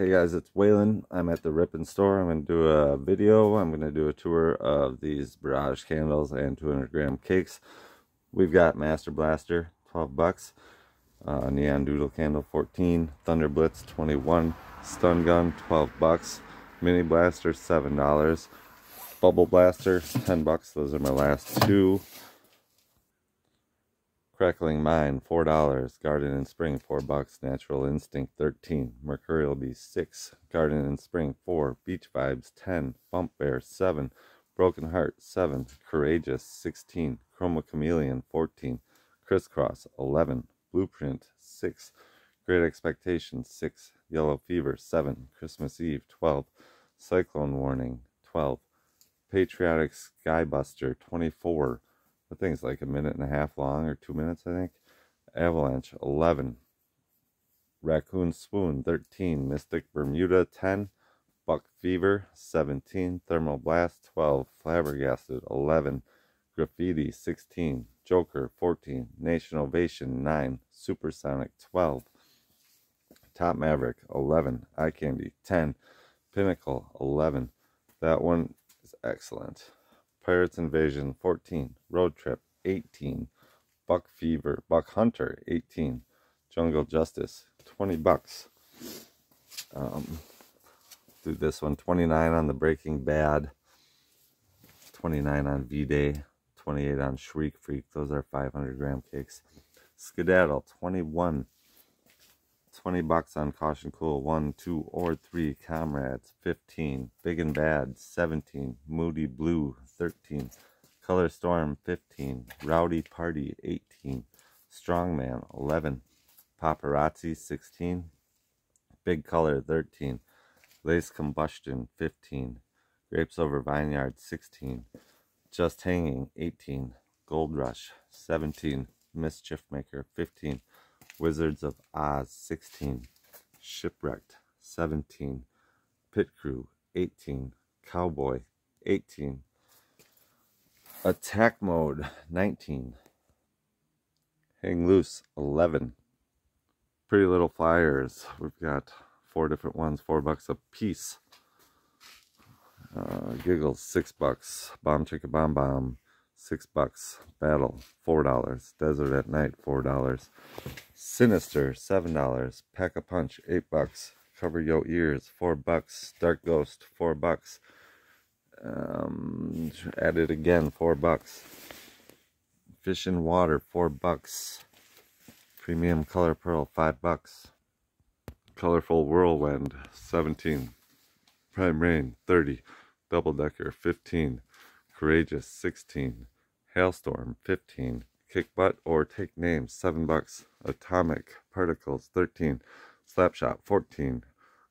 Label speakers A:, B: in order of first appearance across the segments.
A: Hey guys, it's Waylon. I'm at the Ripon store. I'm going to do a video. I'm going to do a tour of these barrage candles and 200 gram cakes. We've got Master Blaster, 12 bucks. Uh, Neon Doodle Candle, 14. Thunder Blitz, 21. Stun Gun, 12 bucks. Mini Blaster, $7. Bubble Blaster, 10 bucks. Those are my last two. Crackling four dollars. Garden and Spring, four bucks. Natural Instinct, thirteen. Mercurial Beast, six. Garden and Spring, four. Beach Vibes, ten. Bump Bear, seven. Broken Heart, seven. Courageous, sixteen. Chroma Chameleon, fourteen. Crisscross, eleven. Blueprint, six. Great Expectation, six. Yellow Fever, seven. Christmas Eve, twelve. Cyclone Warning, twelve. Patriotic Skybuster, twenty-four. The thing's like a minute and a half long, or two minutes, I think. Avalanche, 11. Raccoon Swoon, 13. Mystic Bermuda, 10. Buck Fever, 17. Thermal Blast, 12. Flabbergasted, 11. Graffiti, 16. Joker, 14. Nation Ovation, 9. Supersonic, 12. Top Maverick, 11. Eye Candy, 10. Pinnacle, 11. That one is excellent. Pirates Invasion 14, Road Trip 18, Buck Fever, Buck Hunter 18, Jungle Justice 20 bucks. Um, do this one 29 on the Breaking Bad, 29 on V Day, 28 on Shriek Freak. Those are 500 gram cakes. Skedaddle 21. 20 bucks on Caution Cool 1, 2, or 3. Comrades 15. Big and Bad 17. Moody Blue 13. Color Storm 15. Rowdy Party 18. Strongman 11. Paparazzi 16. Big Color 13. Lace Combustion 15. Grapes Over Vineyard 16. Just Hanging 18. Gold Rush 17. Mischief Maker 15. Wizards of Oz 16, Shipwrecked 17, Pit Crew 18, Cowboy 18, Attack Mode 19, Hang Loose 11, Pretty Little Flyers. We've got four different ones, four bucks a piece. Uh, Giggles six bucks, Bomb Chicka Bomb Bomb six bucks. Battle, four dollars. Desert at Night, four dollars. Sinister, seven dollars. Pack a Punch, eight bucks. Cover Your Ears, four bucks. Dark Ghost, four bucks. Um, added again, four bucks. Fish in Water, four bucks. Premium Color Pearl, five bucks. Colorful Whirlwind, 17. Prime Rain, 30. Double Decker, 15. Courageous, 16. Hailstorm, 15. Kick Butt or Take Names, 7 bucks. Atomic Particles, 13. Slapshot, 14.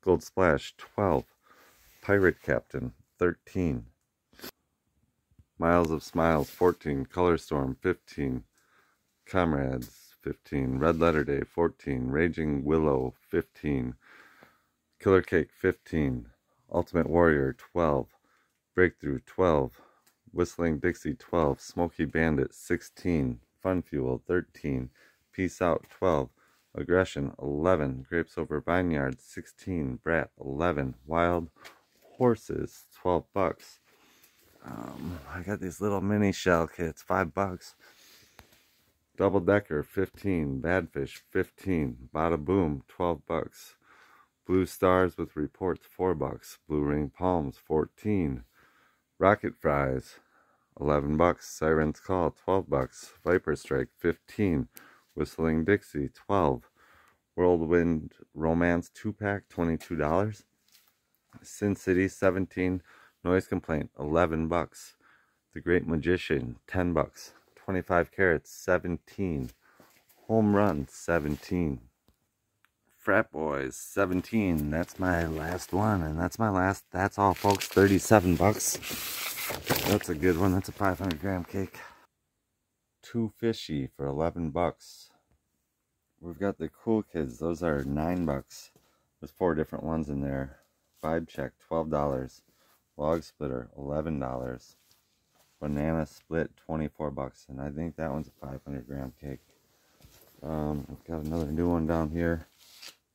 A: Gold Splash, 12. Pirate Captain, 13. Miles of Smiles, 14. Color Storm, 15. Comrades, 15. Red Letter Day, 14. Raging Willow, 15. Killer Cake, 15. Ultimate Warrior, 12. Breakthrough, 12. Whistling Dixie 12, Smoky Bandit 16, Fun Fuel 13, Peace Out 12, Aggression 11, Grapes Over Vineyard 16, Brat 11, Wild Horses 12 bucks. Um, I got these little mini shell kits, 5 bucks. Double Decker 15, Badfish 15, Bada Boom 12 bucks. Blue Stars with Reports 4 bucks, Blue Ring Palms 14. Rocket Fries, 11 bucks. Siren's Call, 12 bucks. Viper Strike, 15. Whistling Dixie, 12. Whirlwind Romance 2-pack, $22. Sin City, 17. Noise Complaint, 11 bucks. The Great Magician, 10 bucks. 25 carats, 17. Home Run, 17. Frat Boys 17. That's my last one, and that's my last. That's all, folks. 37 bucks. That's a good one. That's a 500 gram cake. Two fishy for 11 bucks. We've got the cool kids. Those are 9 bucks. There's four different ones in there. Vibe check, $12. Log splitter, $11. Banana split, 24 bucks. And I think that one's a 500 gram cake. Um, I've got another new one down here.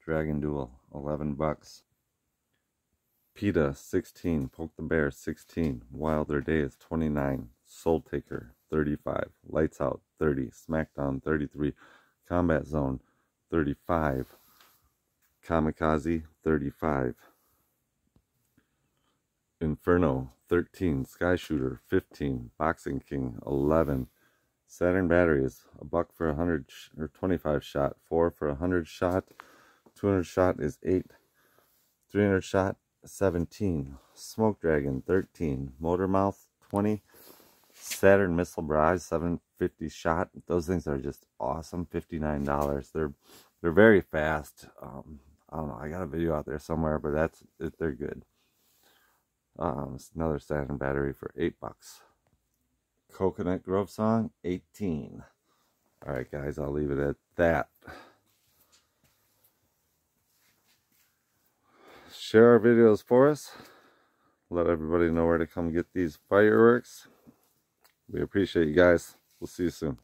A: Dragon Duel, 11 bucks. PETA 16, Poke the Bear 16, Wilder Day is 29, Soul Taker 35, Lights Out 30, SmackDown 33, Combat Zone 35, Kamikaze 35, Inferno 13, Sky Shooter 15, Boxing King 11, Saturn batteries, a buck for a 100 or 25 shot, four for a 100 shot, 200 shot is 8, 300 shot 17, Smoke Dragon 13, Motor Mouth 20, Saturn Missile Barrage 750 shot. Those things are just awesome. $59. They're they're very fast. Um, I don't know. I got a video out there somewhere, but that's they're good. Um, it's another Saturn battery for eight bucks. Coconut Grove song 18. All right, guys. I'll leave it at that. share our videos for us. Let everybody know where to come get these fireworks. We appreciate you guys. We'll see you soon.